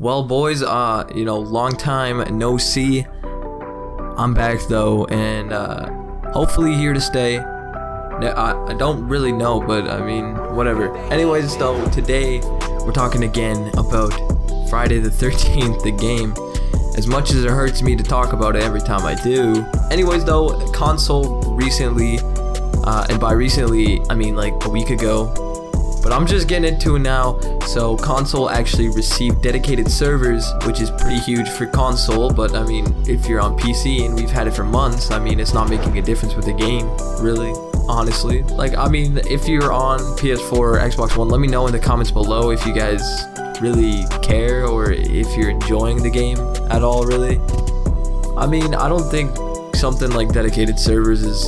Well, boys, uh, you know, long time no see. I'm back though, and uh, hopefully here to stay. I, don't really know, but I mean, whatever. Anyways, though, today we're talking again about Friday the 13th, the game. As much as it hurts me to talk about it every time I do. Anyways, though, console recently, uh, and by recently, I mean like a week ago, but I'm just getting into it now. So console actually received dedicated servers, which is pretty huge for console. But I mean, if you're on PC and we've had it for months, I mean, it's not making a difference with the game, really. Honestly, like I mean, if you're on PS4 or Xbox One, let me know in the comments below if you guys really care or if you're enjoying the game at all. Really, I mean, I don't think something like dedicated servers is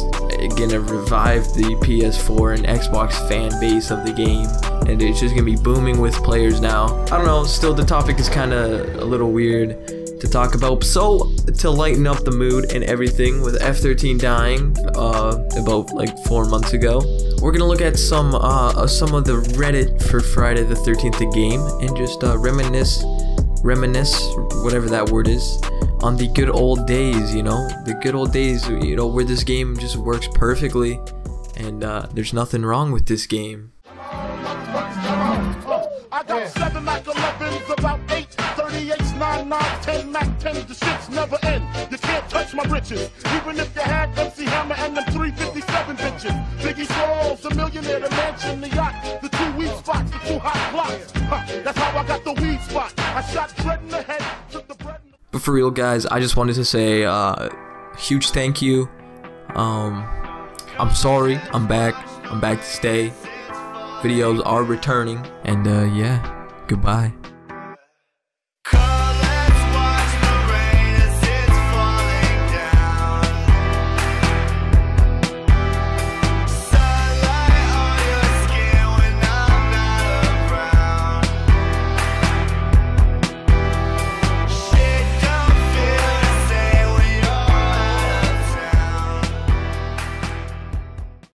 gonna revive the PS4 and Xbox fan base of the game and it's just gonna be booming with players now. I don't know, still the topic is kind of a little weird to talk about. So to lighten up the mood and everything with F13 dying uh, about like four months ago, we're gonna look at some uh, some of the Reddit for Friday the 13th the game and just uh, reminisce, reminisce, whatever that word is, on the good old days, you know, the good old days, you know, where this game just works perfectly and uh, there's nothing wrong with this game. I got seven Mac 11s, about eight 38s, 9, 9, 10 Mac 10s, the shits never end. You can't touch my riches, even if you had MC Hammer and them 357 bitches. Biggie Smalls, a millionaire, the mansion, the yacht, the two weed spots, the two hot blocks. Huh, that's how I got the weed spot. I shot Dread for real, guys, I just wanted to say uh, huge thank you. Um, I'm sorry, I'm back. I'm back to stay. Videos are returning, and uh, yeah, goodbye.